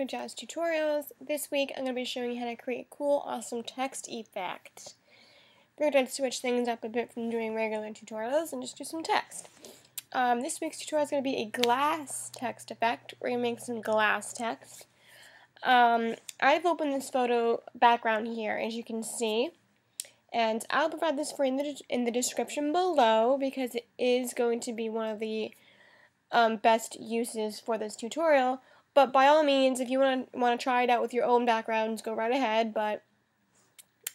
everyone, Jazzed Tutorials. This week I'm going to be showing you how to create a cool, awesome text effect. We're going to switch things up a bit from doing regular tutorials and just do some text. Um, this week's tutorial is going to be a glass text effect. We're going to make some glass text. Um, I've opened this photo background here, as you can see. And I'll provide this for in the, in the description below because it is going to be one of the um, best uses for this tutorial. But by all means, if you want to want to try it out with your own backgrounds, go right ahead. But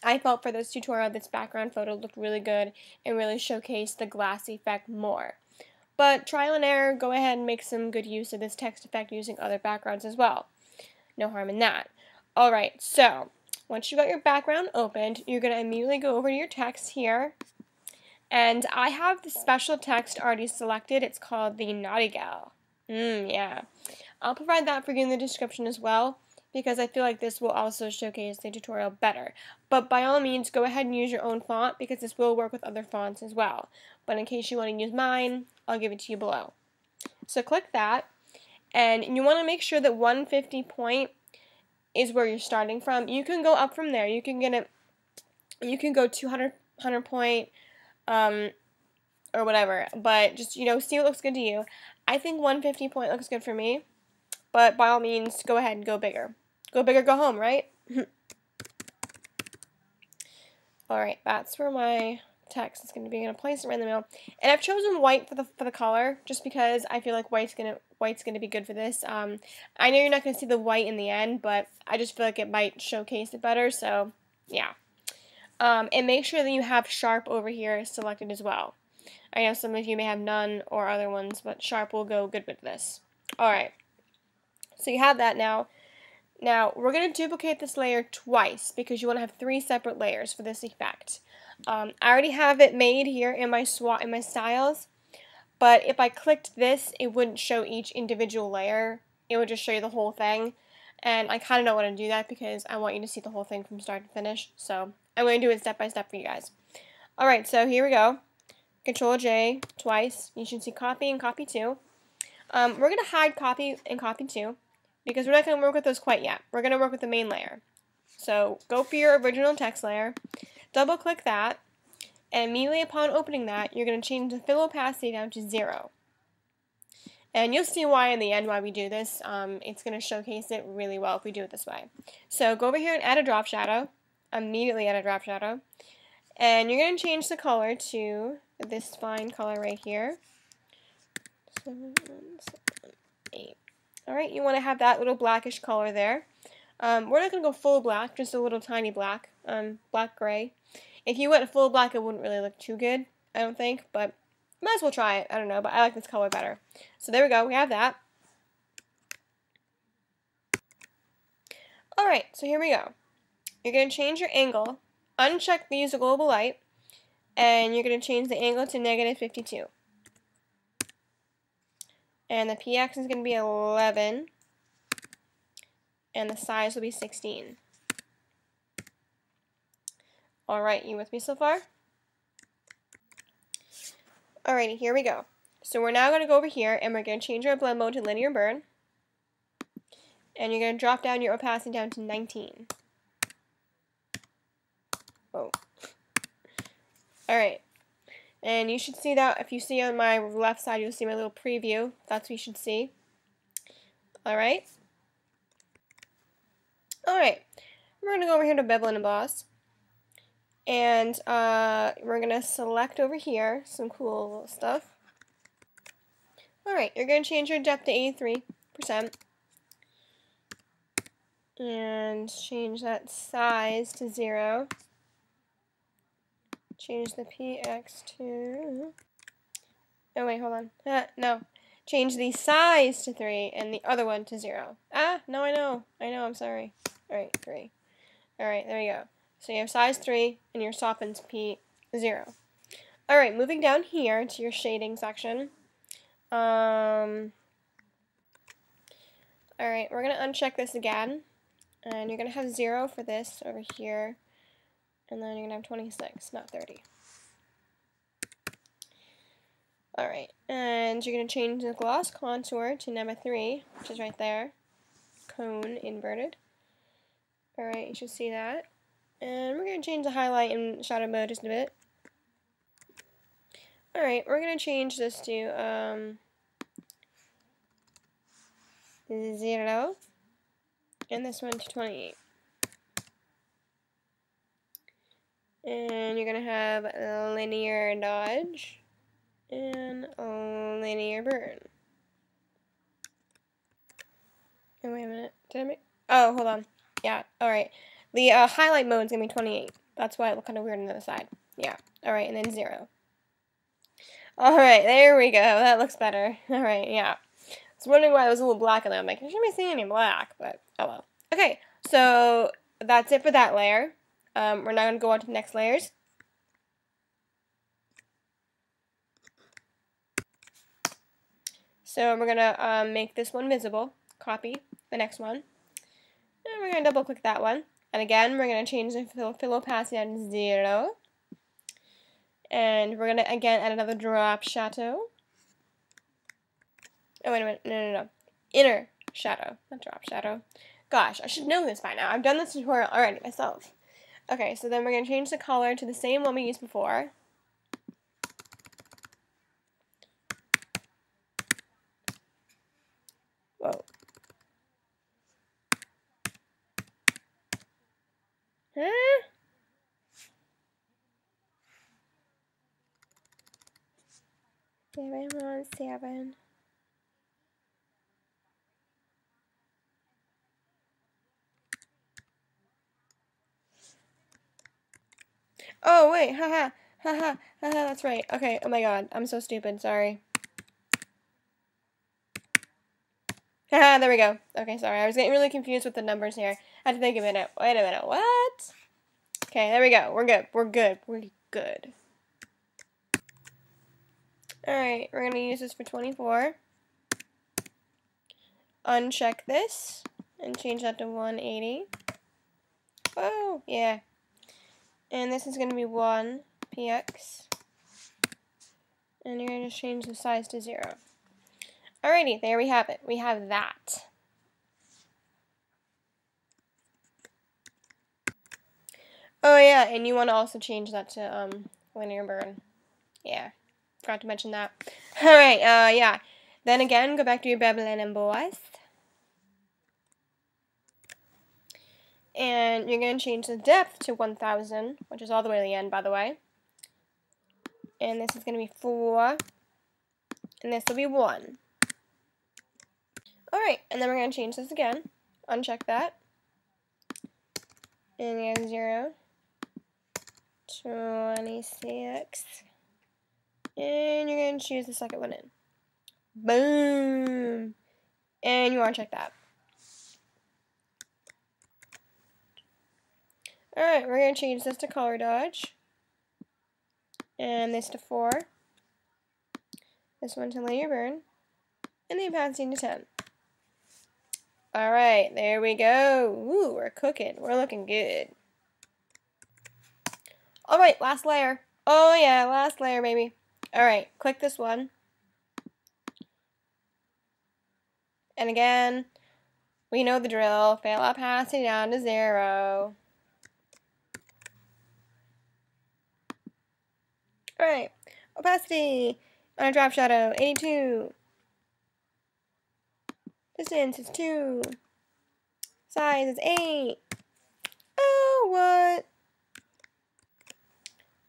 I felt for this tutorial, this background photo looked really good and really showcased the glass effect more. But trial and error, go ahead and make some good use of this text effect using other backgrounds as well. No harm in that. Alright, so once you got your background opened, you're going to immediately go over to your text here and I have the special text already selected. It's called the Nautigal. Mmm, yeah. I'll provide that for you in the description as well because I feel like this will also showcase the tutorial better. But by all means, go ahead and use your own font because this will work with other fonts as well. But in case you want to use mine, I'll give it to you below. So click that, and you want to make sure that 150 point is where you're starting from. You can go up from there. You can get it. You can go 200 100 point, um, or whatever. But just, you know, see what looks good to you. I think 150 point looks good for me. But by all means, go ahead and go bigger. Go bigger, go home, right? Alright, that's where my text is going to be. I'm going to place it right in the middle. And I've chosen white for the for the color just because I feel like white's going to white's going to be good for this. Um, I know you're not going to see the white in the end, but I just feel like it might showcase it better, so yeah. Um, and make sure that you have sharp over here selected as well. I know some of you may have none or other ones, but sharp will go good with this. Alright, so you have that now. Now, we're going to duplicate this layer twice because you want to have three separate layers for this effect. Um, I already have it made here in my swat in my styles, but if I clicked this, it wouldn't show each individual layer. It would just show you the whole thing. And I kind of don't want to do that because I want you to see the whole thing from start to finish. So I'm going to do it step by step for you guys. Alright, so here we go. Control J twice. You should see copy and copy two. Um, we're going to hide copy and copy two because we're not going to work with those quite yet. We're going to work with the main layer. So go for your original text layer, double click that, and immediately upon opening that, you're going to change the fill opacity down to zero. And you'll see why in the end why we do this. Um, it's going to showcase it really well if we do it this way. So go over here and add a drop shadow immediately add a drop shadow. And you're going to change the color to this fine color right here. Seven, seven, eight. Alright, you want to have that little blackish color there. Um, we're not going to go full black, just a little tiny black, um, black gray. If you went full black, it wouldn't really look too good, I don't think, but might as well try it. I don't know, but I like this color better. So there we go, we have that. Alright, so here we go. You're going to change your angle, uncheck the use of global light, and you're going to change the angle to negative 52. And the px is going to be 11, and the size will be 16. Alright, you with me so far? Alrighty, here we go. So we're now going to go over here, and we're going to change our blend mode to linear burn. And you're going to drop down your opacity down to 19. Oh. Alright. And you should see that, if you see on my left side, you'll see my little preview. That's what you should see. Alright. Alright. We're going to go over here to Bevel and Emboss. And uh, we're going to select over here some cool stuff. Alright, you're going to change your depth to 83%. And change that size to 0 change the px to, oh wait, hold on, ah, no, change the size to 3 and the other one to 0. Ah, no, I know, I know, I'm sorry. Alright, 3. Alright, there we go. So you have size 3 and your softens p 0. Alright, moving down here to your shading section. Um, Alright, we're going to uncheck this again. And you're going to have 0 for this over here. And then you're going to have 26, not 30. Alright, and you're going to change the gloss contour to number 3, which is right there. cone inverted. Alright, you should see that. And we're going to change the highlight and shadow mode just a bit. Alright, we're going to change this to um, 0 and this one to 28. And you're going to have linear dodge and linear burn. Oh, wait a minute. Did I make... Oh, hold on. Yeah, alright. The uh, highlight mode is going to be 28. That's why it looked kind of weird on the other side. Yeah, alright, and then 0. Alright, there we go. That looks better. Alright, yeah. I was wondering why it was a little black in there. I'm like, I shouldn't be seeing any black, but oh well. Okay, so that's it for that layer. Um, we're now going to go on to the next layers. So we're going to um, make this one visible, copy the next one, and we're going to double click that one. And again, we're going to change the fill, fill opacity to 0. And we're going to again add another drop shadow. Oh, wait a minute. No, no, no. Inner shadow, not drop shadow. Gosh, I should know this by now. I've done this tutorial already myself. Okay, so then we're going to change the color to the same one we used before. Whoa. Huh? Seven one seven. Oh wait, haha, haha, haha, that's right. Okay, oh my god, I'm so stupid, sorry. Haha, there we go. Okay, sorry, I was getting really confused with the numbers here. I had to think a minute. Wait a minute, what? Okay, there we go. We're good. We're good. We're good. Alright, we're going to use this for 24. Uncheck this and change that to 180. Oh, yeah. And this is going to be 1 px. And you're going to change the size to 0. Alrighty, there we have it. We have that. Oh yeah, and you want to also change that to um, linear burn. Yeah. Forgot to mention that. Alright, uh, yeah. Then again, go back to your Bevel and Emboss. And you're going to change the depth to 1000, which is all the way to the end, by the way. And this is going to be 4. And this will be 1. Alright, and then we're going to change this again. Uncheck that. And you have 0. 26. And you're going to choose the second one in. Boom! And you want to check that. Alright, we're going to change this to color dodge. And this to 4. This one to linear burn. And the opacity to 10. Alright, there we go. Ooh, we're cooking. We're looking good. Alright, last layer. Oh yeah, last layer, baby. Alright, click this one. And again, we know the drill. Fill opacity down to zero. Alright, opacity on a drop shadow, 82. Distance is 2. Size is 8. Oh, what?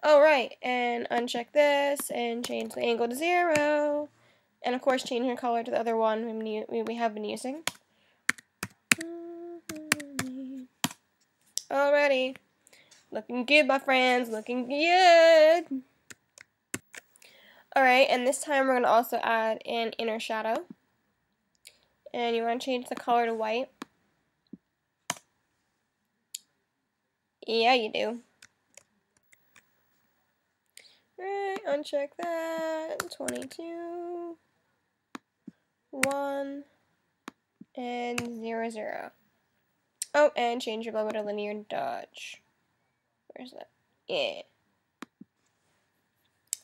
Oh, right, and uncheck this, and change the angle to zero. And of course, change the color to the other one we, we have been using. Alrighty. Looking good, my friends. Looking good. Alright, and this time we're going to also add an inner shadow. And you want to change the color to white. Yeah, you do. Alright, uncheck that. 22, 1, and 0, 0. Oh, and change your level to linear dodge. Where's that? Yeah.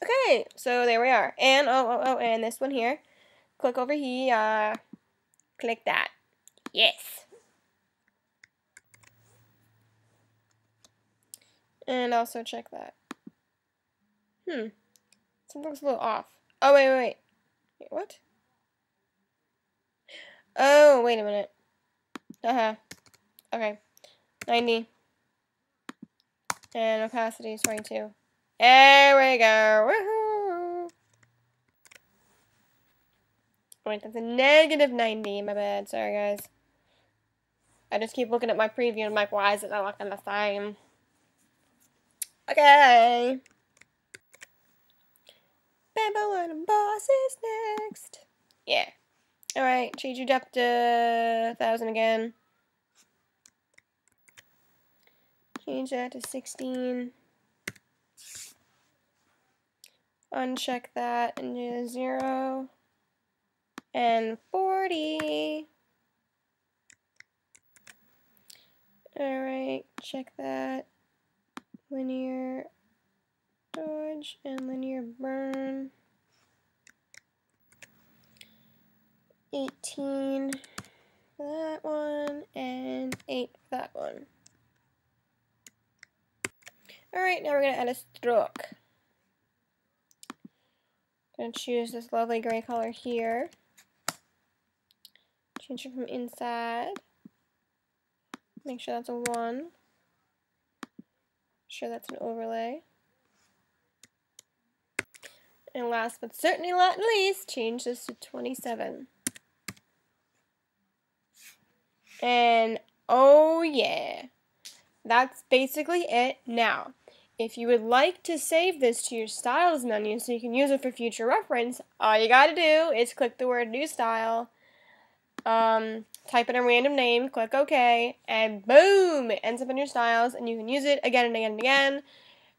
Okay, so there we are. And, oh, oh, oh, and this one here. Click over here. Click that. Yes. And also check that. Hmm. Something's a little off. Oh, wait, wait, wait. What? Oh, wait a minute. Uh-huh. Okay. 90. And opacity is 22. There we go. Woohoo! Wait, that's a negative 90. My bad. Sorry, guys. I just keep looking at my preview and I'm like, why is it not looking the same? Okay. Emboss is next. Yeah. Alright, change your depth to 1000 again. Change that to 16. Uncheck that and do 0. And 40. Alright, check that. Linear dodge and linear burn. 18 for that one, and 8 for that one. Alright, now we're going to add a stroke. Going to choose this lovely gray color here. Change it from inside. Make sure that's a 1. Sure that's an overlay. And last but certainly not least, change this to 27. And oh yeah, that's basically it. Now, if you would like to save this to your styles menu so you can use it for future reference, all you gotta do is click the word new style, um, type in a random name, click OK, and boom, it ends up in your styles, and you can use it again and again and again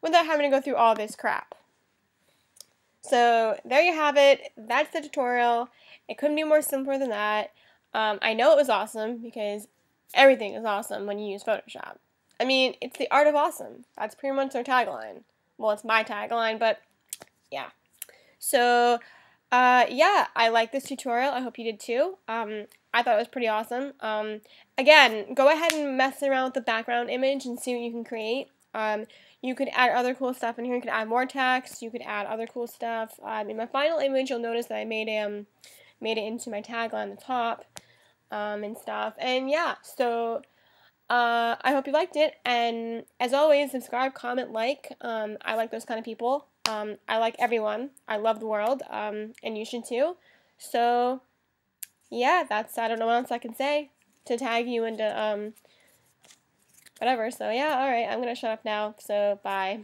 without having to go through all this crap. So there you have it. That's the tutorial. It couldn't be more simpler than that. Um, I know it was awesome because everything is awesome when you use Photoshop. I mean, it's the art of awesome. That's pretty much our tagline. Well, it's my tagline, but yeah. So, uh, yeah, I like this tutorial. I hope you did too. Um, I thought it was pretty awesome. Um, again, go ahead and mess around with the background image and see what you can create. Um, you could add other cool stuff in here. You could add more text. You could add other cool stuff. Um, in my final image, you'll notice that I made um, made it into my tagline on the top um, and stuff. And yeah, so uh, I hope you liked it. And as always, subscribe, comment, like. Um, I like those kind of people. Um, I like everyone. I love the world, um, and you should too. So yeah, that's I don't know what else I can say to tag you into um, whatever. So yeah, all right, I'm gonna shut up now. So bye.